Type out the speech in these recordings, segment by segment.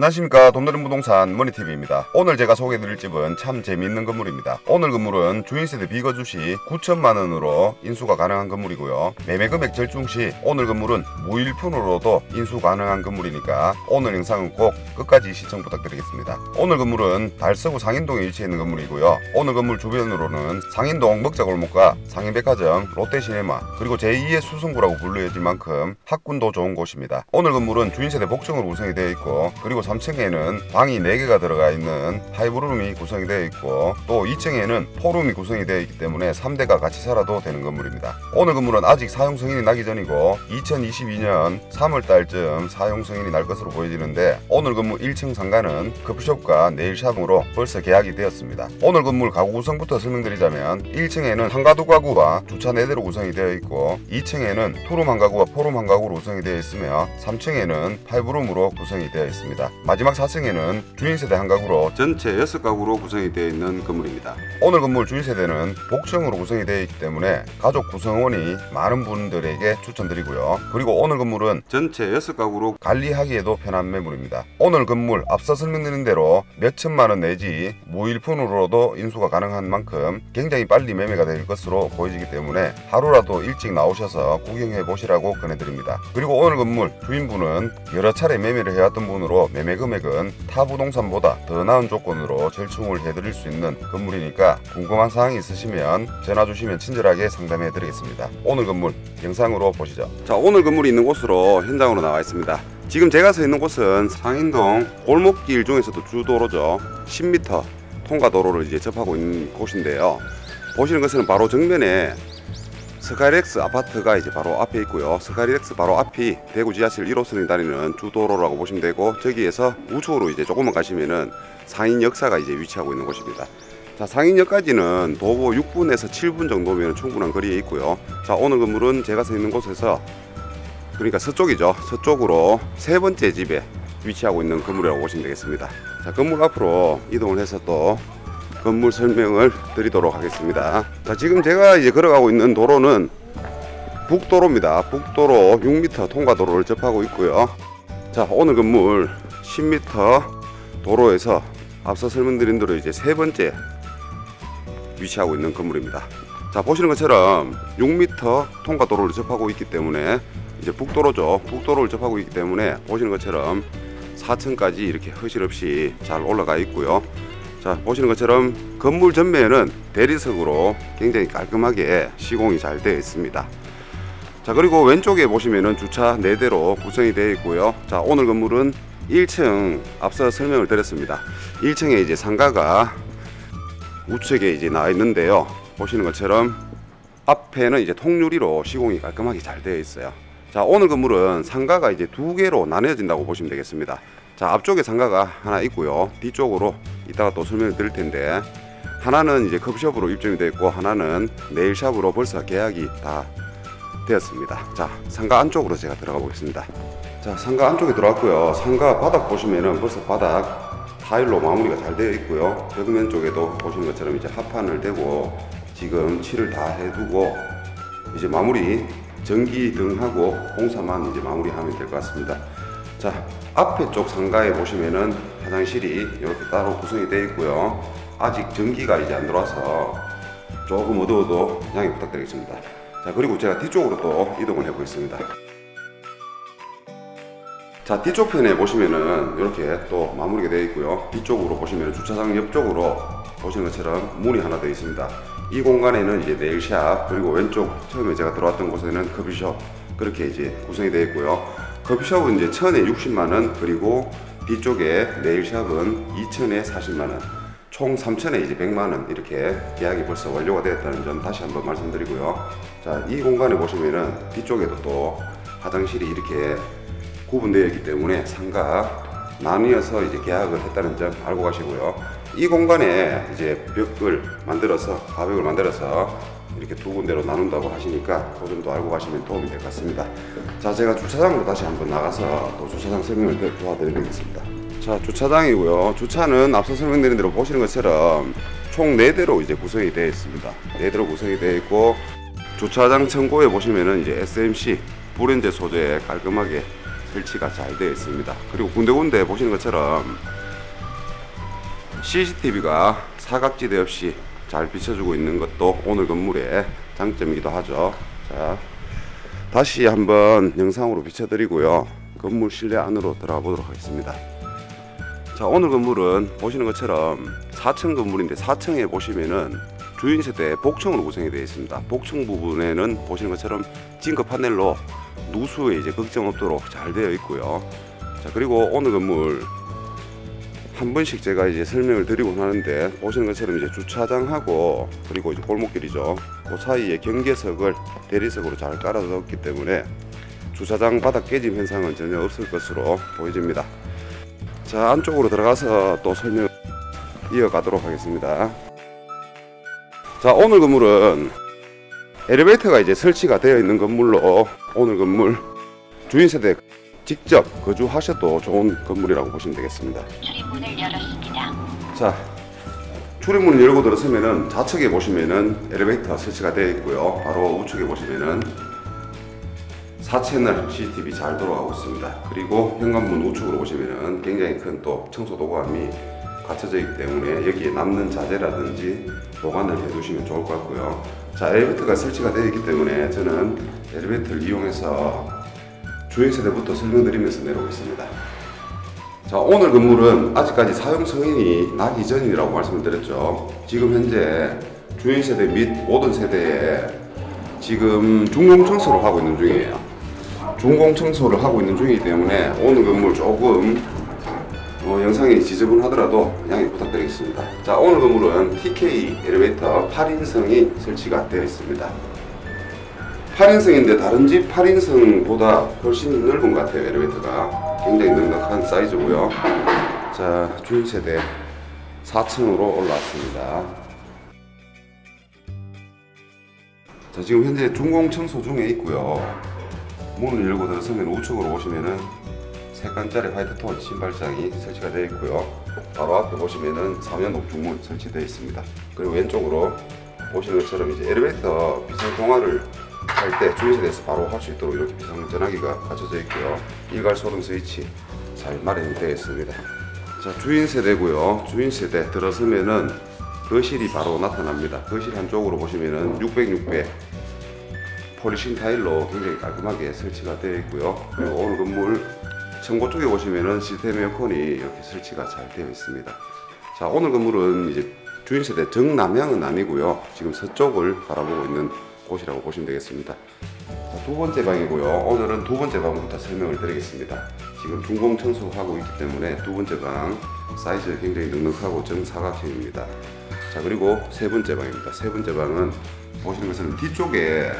안녕하십니까 돈드는 부동산 머니TV입니다. 오늘 제가 소개해드릴 집은 참 재미있는 건물입니다. 오늘 건물은 주인세대 비거주 시 9천만원으로 인수가 가능한 건물이고요. 매매 금액 절충 시 오늘 건물은 무일푼으로도 인수 가능한 건물이니까 오늘 영상은 꼭 끝까지 시청 부탁드리겠습니다. 오늘 건물은 달서구 상인동에 위치해 있는 건물이고요. 오늘 건물 주변으로는 상인동 먹자골목과 상인백화점, 롯데시네마 그리고 제2의 수성구라고 불려질 만큼 학군도 좋은 곳입니다. 오늘 건물은 주인세대 복층으로 구성이 되어 있고 그리고 3층에는 방이 4개가 들어가 있는 five room이 구성이 되어 있고 또 2층에는 four room이 구성이 되어 있기 때문에 3대가 같이 살아도 되는 건물입니다. 오늘 건물은 아직 사용 승인이 나기 전이고 2022년 3월달쯤 사용 승인이 날 것으로 보여지는데 오늘 건물 1층 상가는 커피숍과 네일샵으로 벌써 계약이 되었습니다. 오늘 건물 가구 구성부터 설명드리자면 1층에는 상가 두 가구와 주차 4대로 구성이 되어 있고 2층에는 투룸 한 가구와 포룸 한 가구로 구성이 되어 있으며 3층에는 파이브룸으로 구성이 되어 있습니다. 마지막 4층에는 주인세대 한 가구로 전체 6가구로 구성이 되어 있는 건물입니다. 오늘 건물 주인세대는 복층으로 구성이 되어 있기 때문에 가족 구성원이 많은 분들에게 추천드리고요. 그리고 오늘 건물은 전체 6가구로 관리하기에도 편한 매물입니다. 오늘 건물 앞서 설명드린 대로 몇 천만 원 내지 무일푼으로도 인수가 가능한 만큼 굉장히 빨리 매매가 될 것으로 보여지기 때문에 하루라도 일찍 나오셔서 구경해 보시라고 권해드립니다. 그리고 오늘 건물 주인분은 여러 차례 매매를 해왔던 분으로 매매 금액은 타 부동산보다 더 나은 조건으로 절충을 해드릴 수 있는 건물이니까 궁금한 사항이 있으시면 전화 주시면 친절하게 상담해 드리겠습니다. 오늘 건물 영상으로 보시죠. 자, 오늘 건물이 있는 곳으로 현장으로 나와 있습니다. 지금 제가 서 있는 곳은 상인동 골목길 중에서도 주도로죠. 10m 통과 도로를 이제 접하고 있는 곳인데요. 보시는 것은 바로 정면에 스카이렉스 아파트가 이제 바로 앞에 있고요. 스카이렉스 바로 앞이 대구 지하철 1호선이 다니는 주도로라고 보시면 되고 저기에서 우측으로 이제 조금만 가시면은 상인 역사가 이제 위치하고 있는 곳입니다. 자 상인역까지는 도보 6분에서 7분 정도면 충분한 거리에 있고요. 자 오늘 건물은 제가 서 있는 곳에서 그러니까 서쪽이죠. 서쪽으로 세 번째 집에 위치하고 있는 건물이라고 보시면 되겠습니다. 자 건물 앞으로 이동을 해서 또 건물 설명을 드리도록 하겠습니다. 자, 지금 제가 이제 걸어가고 있는 도로는 북도로입니다. 북도로 6m 통과도로를 접하고 있고요. 자, 오늘 건물 10m 도로에서 앞서 설명드린 대로 이제 세 번째 위치하고 있는 건물입니다. 자, 보시는 것처럼 6m 통과도로를 접하고 있기 때문에 이제 북도로죠. 북도로를 접하고 있기 때문에 보시는 것처럼 4층까지 이렇게 허실 없이 잘 올라가 있고요. 자 보시는 것처럼 건물 전면은 대리석으로 굉장히 깔끔하게 시공이 잘 되어 있습니다. 자 그리고 왼쪽에 보시면은 주차 4대로 구성이 되어 있고요. 자 오늘 건물은 1층 앞서 설명을 드렸습니다. 1층에 이제 상가가 우측에 이제 나와 있는데요. 보시는 것처럼 앞에는 이제 통유리로 시공이 깔끔하게 잘 되어 있어요. 자 오늘 건물은 상가가 이제 두 개로 나뉘어진다고 보시면 되겠습니다 자 앞쪽에 상가가 하나 있고요. 뒤쪽으로 이따가 또 설명을 드릴 텐데 하나는 이제 커피숍으로 입점이 되어 있고 하나는 네일샵으로 벌써 계약이 다 되었습니다. 자 상가 안쪽으로 제가 들어가 보겠습니다. 자 상가 안쪽에 들어왔고요. 상가 바닥 보시면은 벌써 바닥 타일로 마무리가 잘 되어 있고요. 벽면 쪽에도 보시는 것처럼 이제 합판을 대고 지금 칠을 다 해두고 이제 마무리 전기 등하고 공사만 이제 마무리하면 될 것 같습니다 자 앞에 쪽 상가에 보시면은 화장실이 이렇게 따로 구성이 되어 있고요. 아직 전기가 이제 안 들어와서 조금 어두워도 양해 부탁드리겠습니다. 자 그리고 제가 뒤쪽으로 또 이동을 해 보겠습니다. 자 뒤쪽 편에 보시면은 이렇게 또 마무리가 되어 있고요. 뒤쪽으로 보시면 주차장 옆쪽으로 보시는 것처럼 문이 하나 되어 있습니다. 이 공간에는 이제 네일샵 그리고 왼쪽 처음에 제가 들어왔던 곳에는 커피숍 그렇게 이제 구성이 되어 있고요 커피숍은 이제 천에 60만원 그리고 뒤쪽에 네일샵은 2천에 40만원 총 3천에 이제 100만원 이렇게 계약이 벌써 완료가 되었다는 점 다시 한번 말씀드리고요. 자 이 공간에 보시면은 뒤쪽에도 또 화장실이 이렇게 구분되어 있기 때문에 상가 나뉘어서 이제 계약을 했다는 점 알고 가시고요. 이 공간에 이제 벽을 만들어서 가벽을 만들어서 이렇게 두 군데로 나눈다고 하시니까 그 점도 알고 가시면 도움이 될 것 같습니다. 자, 제가 주차장으로 다시 한번 나가서 또 주차장 설명을 도와드리겠습니다. 자, 주차장이고요. 주차는 앞서 설명드린 대로 보시는 것처럼 총 4대로 이제 구성이 되어 있습니다. 4대로 구성이 되어 있고 주차장 청고에 보시면은 이제 SMC 불연제 소재에 깔끔하게 설치가 잘 되어 있습니다. 그리고 군데군데 보시는 것처럼 CCTV가 사각지대 없이 잘 비춰주고 있는 것도 오늘 건물의 장점이기도 하죠. 자, 다시 한번 영상으로 비춰드리고요. 건물 실내 안으로 들어가 보도록 하겠습니다. 자, 오늘 건물은 보시는 것처럼 4층 건물인데 4층에 보시면은 주인 세대 복층으로 구성이 되어 있습니다. 복층 부분에는 보시는 것처럼 징크 파넬로 누수에 이제 걱정 없도록 잘 되어 있고요. 자, 그리고 오늘 건물 한 번씩 제가 이제 설명을 드리고 하는데 보시는 것처럼 이제 주차장하고 그리고 이제 골목길이죠. 그 사이에 경계석을 대리석으로 잘 깔아뒀기 때문에 주차장 바닥 깨짐 현상은 전혀 없을 것으로 보여집니다. 자 안쪽으로 들어가서 또 설명 이어가도록 하겠습니다. 자 오늘 건물은 엘리베이터가 이제 설치가 되어 있는 건물로 오늘 건물 주인 세대 직접 거주하셔도 좋은 건물이라고 보시면 되겠습니다. 출입문을 열었습니다. 자 출입문을 열고 들어서면은 좌측에 보시면은 엘리베이터 설치가 되어 있고요. 바로 우측에 보시면은 4채널 CCTV 잘 돌아가고 있습니다. 그리고 현관문 우측으로 보시면은 굉장히 큰 또 청소 도구함이 갖춰져 있기 때문에 여기에 남는 자재라든지 보관을 해두시면 좋을 것 같고요. 자 엘리베이터가 설치가 되어 있기 때문에 저는 엘리베이터를 이용해서 주행 세대부터 설명드리면서 내려오겠습니다. 자 오늘 건물은 아직까지 사용 승인이 나기 전이라고 말씀을 드렸죠. 지금 현재 주인 세대 및 모든 세대에 지금 중공 청소를 하고 있는 중이에요. 중공 청소를 하고 있는 중이기 때문에 오늘 건물 조금 어, 영상이 지저분하더라도 양해 부탁드리겠습니다. 자 오늘 건물은 TK 엘리베이터 8인승이 설치가 되어 있습니다. 8인승인데 다른 집 8인승보다 훨씬 넓은 것 같아요. 엘리베이터가 굉장히 넉넉한 사이즈고요. 자 주인 세대 4층으로 올라왔습니다. 자 지금 현재 중공 청소 중에 있고요. 문을 열고 들어서면 우측으로 보시면은 색깔짜리 화이트 톤 신발장이 설치가 되어 있고요. 바로 앞에 보시면은 사면옥 중문 설치되어 있습니다. 그리고 왼쪽으로 보시는 것처럼 이제 엘리베이터 비상 통화를 할때 주유소에서 바로 할 수 있도록 이렇게 비상 전화기가 갖춰져 있고요. 일괄 소등 스위치 잘 마련이 되어 있습니다. 자 주인 세대고요. 주인 세대 들어서면은 거실이 바로 나타납니다. 거실 한쪽으로 보시면은 600, 600 폴리신 타일로 굉장히 깔끔하게 설치가 되어 있고요. 그리고 오늘 건물 청고 쪽에 보시면은 시스템 에어컨이 이렇게 설치가 잘 되어 있습니다. 자 오늘 건물은 이제 주인 세대 정남향은 아니고요. 지금 서쪽을 바라보고 있는 곳이라고 보시면 되겠습니다. 자, 두 번째 방이고요. 오늘은 두 번째 방부터 설명을 드리겠습니다. 지금 중공 청소하고 있기 때문에 두 번째 방 사이즈 굉장히 넉넉하고 정사각형입니다. 자 그리고 세 번째 방입니다. 세 번째 방은 보시는 것처럼 뒤쪽에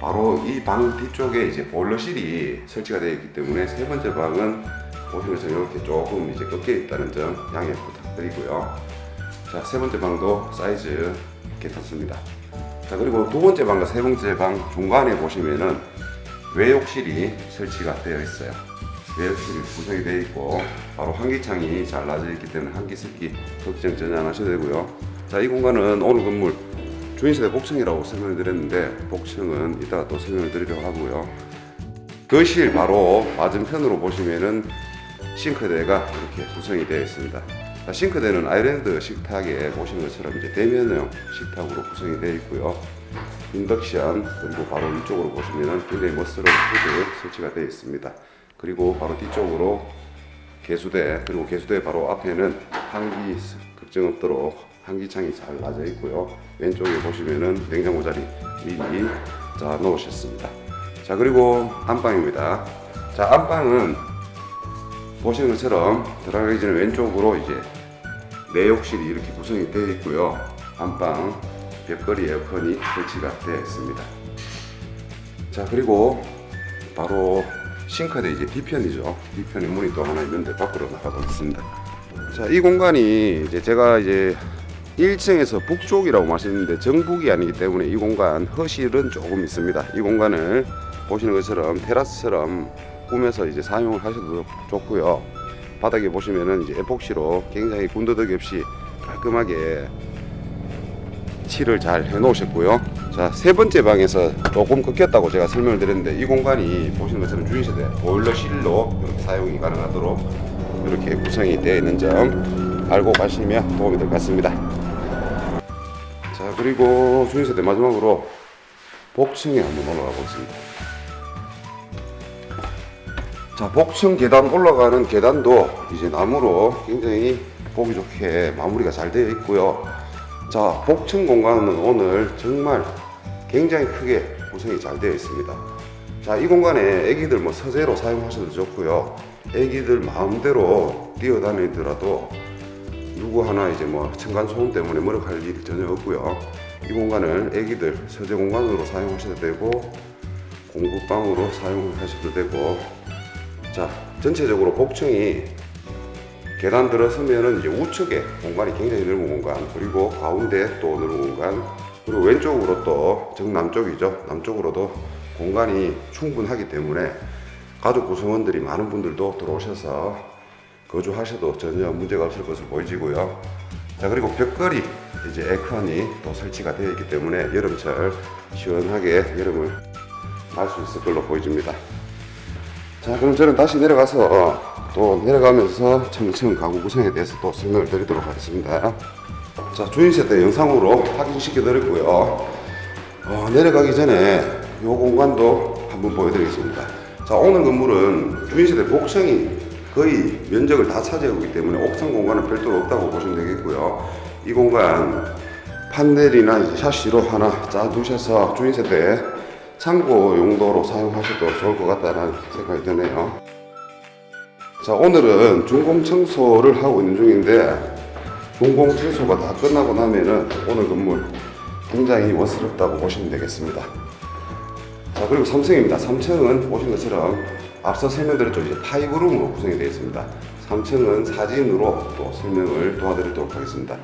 바로 이 방 뒤쪽에 이제 보일러실이 설치가 되어 있기 때문에 세 번째 방은 보시는 것처럼 이렇게 조금 이제 꺾여 있다는 점 양해 부탁드리고요. 자 세 번째 방도 사이즈 괜찮습니다. 자 그리고 두 번째 방과 세 번째 방 중간에 보시면은 외욕실이 설치가 되어 있어요. 외욕실이 구성이 되어 있고 바로 환기창이 잘 나져 있기 때문에 환기 습기 걱정 전혀 안 하셔도 되고요. 자 이 공간은 오늘 건물 주인세대 복층이라고 설명을 드렸는데 복층은 이따가 또 설명을 드리려고 하고요. 거실 바로 맞은편으로 보시면은 싱크대가 이렇게 구성이 되어 있습니다. 자, 싱크대는 아일랜드 식탁에 보시는 것처럼 이제 대면형 식탁으로 구성이 되어 있고요. 인덕션 그리고 바로 위쪽으로 보시면은 굉장히 멋스러운 후드 설치가 되어 있습니다. 그리고 바로 뒤쪽으로 개수대 그리고 개수대 바로 앞에는 환기 걱정 없도록 환기창이 잘 나져 있고요. 왼쪽에 보시면은 냉장고 자리 미리 자 놓으셨습니다. 자 그리고 안방입니다. 자 안방은 보시는 것처럼 들어가기 전에 왼쪽으로 이제 내욕실이 이렇게 구성이 되어 있고요. 안방 벽걸이 에어컨이 설치가 되어 있습니다. 자 그리고 바로 싱크대 이제 뒤편이죠. 뒤편에 문이 또 하나 있는데 밖으로 나가보겠습니다. 자이 공간이 이제 제가 이제 1층에서 북쪽이라고 말씀드렸는데 정북이 아니기 때문에 이 공간 허실은 조금 있습니다. 이 공간을 보시는 것처럼 테라스처럼 꾸며서 이제 사용을 하셔도 좋고요. 바닥에 보시면은 이제 에폭시로 굉장히 군더더기 없이 깔끔하게 칠을 잘 해 놓으셨고요. 자 자, 세 번째 방에서 조금 꺾였다고 제가 설명을 드렸는데 이 공간이 보시는 것처럼 주인세대 보일러 실로 이렇게 사용이 가능하도록 이렇게 구성이 되어 있는 점 알고 가시면 도움이 될 것 같습니다. 자, 그리고 주인세대 마지막으로 복층에 한번 올라가 보겠습니다. 자, 복층 계단 올라가는 계단도 이제 나무로 굉장히 보기 좋게 마무리가 잘 되어 있고요. 자, 복층 공간은 오늘 정말 굉장히 크게 구성이 잘 되어 있습니다. 자, 이 공간에 애기들 뭐 서재로 사용하셔도 좋고요. 애기들 마음대로 뛰어다니더라도 누구 하나 이제 뭐 층간 소음 때문에 머쓱할 일이 전혀 없고요. 이 공간을 애기들 서재 공간으로 사용하셔도 되고 공부방으로 사용하셔도 되고 자 전체적으로 복층이 계단 들어서면은 우측에 공간이 굉장히 넓은 공간 그리고 가운데 또 넓은 공간 그리고 왼쪽으로 또 정남쪽이죠. 남쪽으로도 공간이 충분하기 때문에 가족 구성원들이 많은 분들도 들어오셔서 거주하셔도 전혀 문제가 없을 것으로 보여지고요. 자 그리고 벽걸이 이제 에어컨이 또 설치가 되어 있기 때문에 여름철 시원하게 여름을 알 수 있을 걸로 보여집니다 자 그럼 저는 다시 내려가서 어, 또 내려가면서 청층 가구 구성에 대해서 또 설명을 드리도록 하겠습니다. 자 주인세대 영상으로 확인시켜 드렸고요. 어, 내려가기 전에 이 공간도 한번 보여드리겠습니다. 자 오늘 건물은 주인세 대 복층이 거의 면적을 다 차지하고 있기 때문에 옥상 공간은 별도로 없다고 보시면 되겠고요. 이 공간 판넬이나 샤시로 하나 짜 두셔서 주인세 대 창고 용도로 사용하셔도 좋을 것 같다는 생각이 드네요. 자, 오늘은 준공 청소를 하고 있는 중인데, 준공 청소가 다 끝나고 나면은 오늘 건물 굉장히 멋스럽다고 보시면 되겠습니다. 자, 그리고 3층입니다. 3층은 보신 것처럼 앞서 설명드렸죠. 이제 파이브룸으로 구성이 되어 있습니다. 3층은 사진으로 또 설명을 도와드리도록 하겠습니다.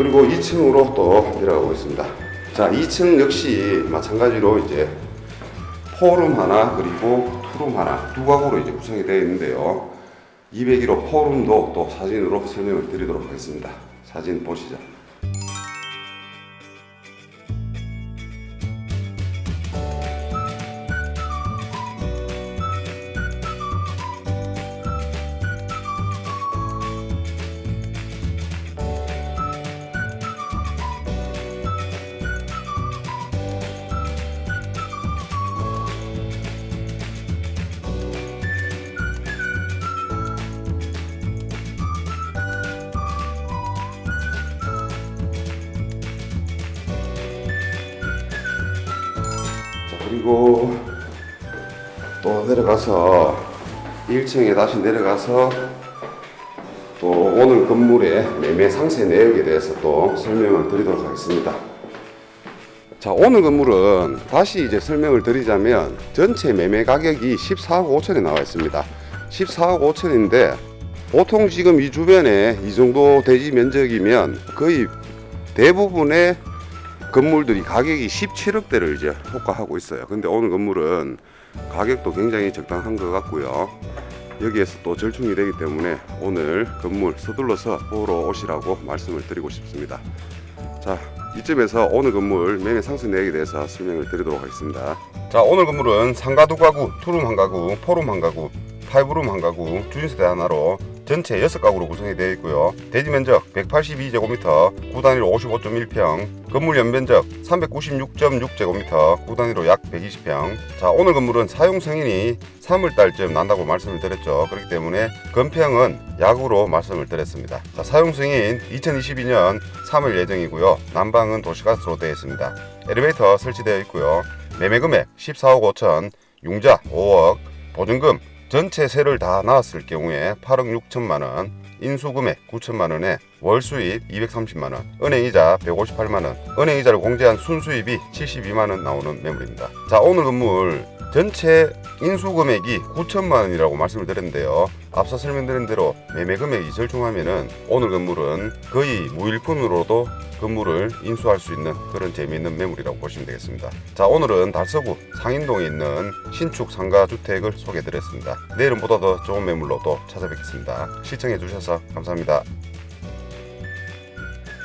그리고 2층으로 또 내려가 보겠습니다. 자 2층 역시 마찬가지로 이제 포룸 하나 그리고 투룸 하나 두 가구로 이제 구성이 되어 있는데요. 201호 포룸도 또 사진으로 설명을 드리도록 하겠습니다. 사진 보시죠. 그리고 또 내려가서 1층에 다시 내려가서 또 오늘 건물의 매매 상세 내역에 대해서 또 설명을 드리도록 하겠습니다. 자, 오늘 건물은 다시 이제 설명을 드리자면 전체 매매 가격이 14억 5천에 나와 있습니다. 14억 5천인데 보통 지금 이 주변에 이 정도 대지 면적이면 거의 대부분의 건물들이 가격이 17억대를 이제 호가하고 있어요. 근데 오늘 건물은 가격도 굉장히 적당한 것 같고요. 여기에서 또 절충이 되기 때문에 오늘 건물 서둘러서 보러 오시라고 말씀을 드리고 싶습니다. 자, 이쯤에서 오늘 건물 매매 상세 내역에 대해서 설명을 드리도록 하겠습니다. 자, 오늘 건물은 상가 두 가구, 투룸 한 가구, 포룸 한 가구, 파이브룸 한 가구, 주인세대 하나로 전체 6가구로 구성이 되어 있고요. 대지 면적 182제곱미터, 구단위로 55.1평, 건물 연면적 396.6제곱미터, 구단위로 약 120평. 자, 오늘 건물은 사용 승인이 3월달쯤 난다고 말씀을 드렸죠. 그렇기 때문에 건평은 약으로 말씀을 드렸습니다. 자, 사용 승인 2022년 3월 예정이고요. 난방은 도시가스로 되어 있습니다. 엘리베이터 설치되어 있고요. 매매 금액 14억 5천, 융자 5억, 보증금 전체 세를 다 나왔을 경우에 8억 6천만 원, 인수금액 9천만 원에 월수입 230만 원, 은행이자 158만 원, 은행이자를 공제한 순수입이 72만 원 나오는 매물입니다. 자 오늘 건물 전체 인수금액이 9천만 원이라고 말씀을 드렸는데요. 앞서 설명드린 대로 매매 금액이 절충하면 은 오늘 건물은 거의 무일푼으로도 건물을 인수할 수 있는 그런 재미있는 매물이라고 보시면 되겠습니다. 자 오늘은 달서구 상인동에 있는 신축 상가 주택을 소개해 드렸습니다. 내일은 보다 더 좋은 매물로 또 찾아뵙겠습니다. 감사합니다.